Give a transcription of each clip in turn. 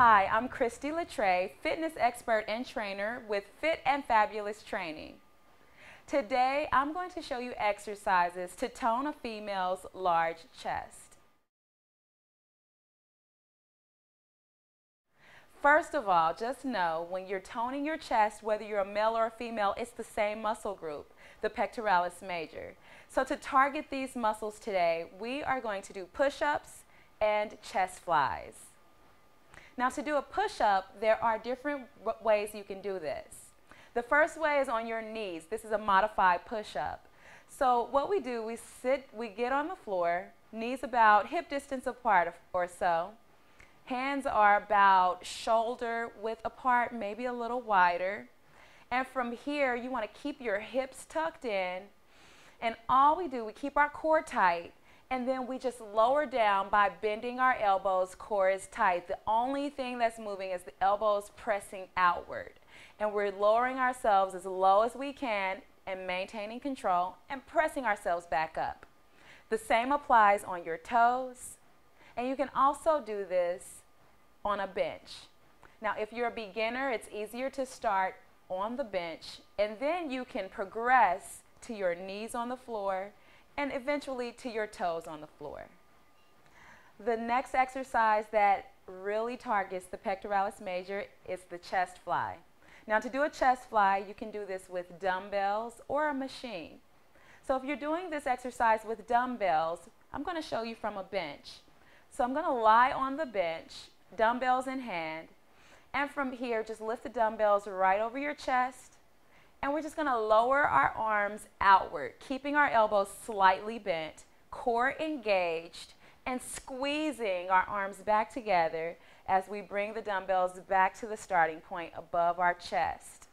Hi, I'm Kristie LaTray, fitness expert and trainer with Fit and Fabulous Training. Today, I'm going to show you exercises to tone a female's large chest. First of all, just know when you're toning your chest, whether you're a male or a female, it's the same muscle group, the pectoralis major. So to target these muscles today, we are going to do push-ups and chest flies. Now to do a push-up, there are different ways you can do this. The first way is on your knees. This is a modified push-up. So what we do, we sit, we get on the floor, knees about hip distance apart or so. Hands are about shoulder width apart, maybe a little wider. And from here, you want to keep your hips tucked in. And all we do, we keep our core tight. And then we just lower down by bending our elbows, core is tight. The only thing that's moving is the elbows pressing outward. And we're lowering ourselves as low as we can and maintaining control and pressing ourselves back up. The same applies on your toes. And you can also do this on a bench. Now, if you're a beginner, it's easier to start on the bench, and then you can progress to your knees on the floor and eventually to your toes on the floor. The next exercise that really targets the pectoralis major is the chest fly. Now, to do a chest fly, you can do this with dumbbells or a machine. So if you're doing this exercise with dumbbells, I'm going to show you from a bench. So I'm going to lie on the bench dumbbells in hand. And from here, just lift the dumbbells right over your chest. And we're just going to lower our arms outward, keeping our elbows slightly bent, core engaged, and squeezing our arms back together as we bring the dumbbells back to the starting point above our chest.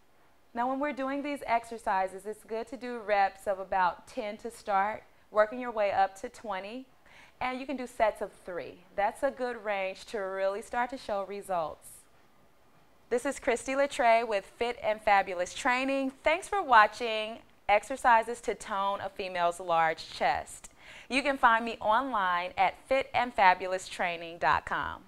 Now, when we're doing these exercises, it's good to do reps of about 10 to start, working your way up to 20 and you can do sets of three. That's a good range to really start to show results. This is Kristie LaTray with Fit and Fabulous Training. Thanks for watching Exercises to Tone a Female's Large Chest. You can find me online at fitandfabuloustraining.com.